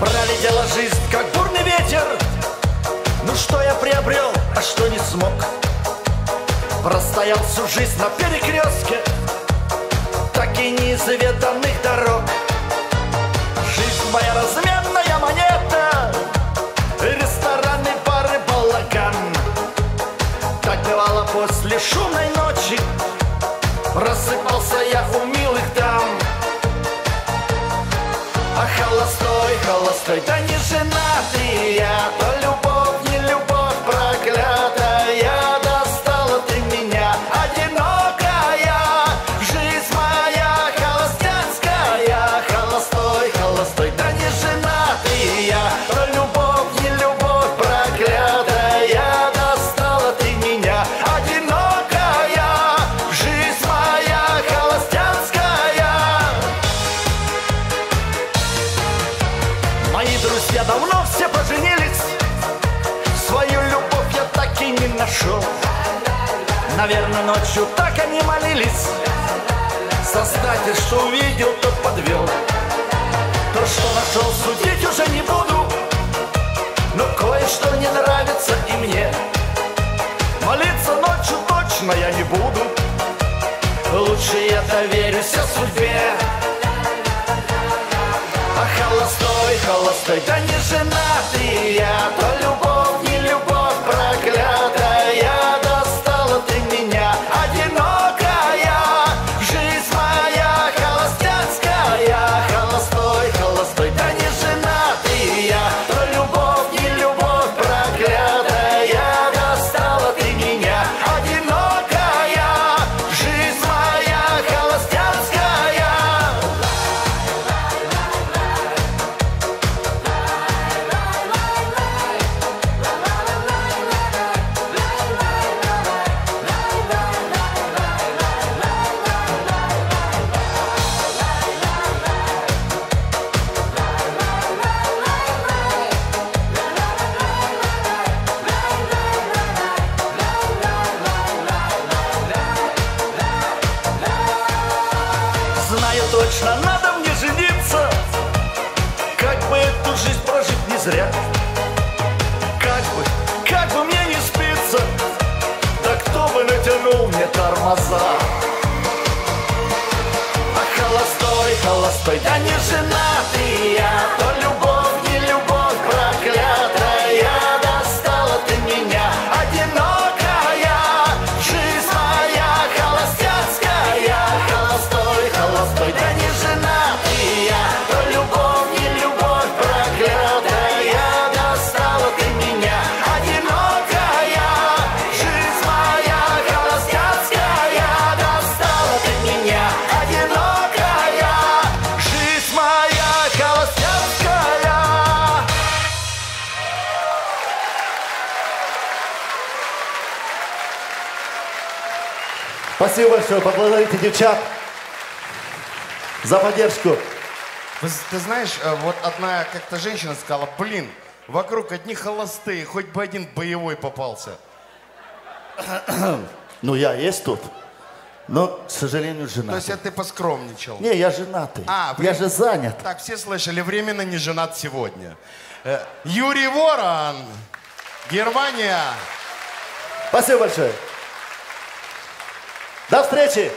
Пролетела жизнь, как бурный ветер. Ну что я приобрел, а что не смог? Простоял всю жизнь на перекрестке Так и неизведанных дорог. Жизнь моя разменная монета Рестораны, бары, балаган. Так бывало после шумной ночи. Просыпался я умирать холостой, холостой, да не женатый я То друзья давно все поженились. Свою любовь я так и не нашел. Наверное, ночью так они молились. Создатель, что увидел, тот подвел. То, что нашел, судить уже не буду. Но кое-что не нравится и мне. Молиться ночью точно я не буду. Лучше я доверюсь о судьбе. А холостой, холостой, да Точно, надо мне жениться. Как бы эту жизнь прожить не зря. Как бы, как бы мне не спится. Да кто бы натянул мне тормоза? А холостой, холостой, да не женатый Спасибо большое, поблагодарите девчат за поддержку. Вы- Ты знаешь, э, вот одна как-то женщина сказала, блин, вокруг одни холостые, хоть бы один боевой попался. Ну, я есть тут, но, к сожалению, То женатый. есть это ты поскромничал. Не, я женатый. А, я вы- же занят. Так, все слышали, временно не женат сегодня. Э, Юрий Ворон, Германия. Спасибо большое. До встречи.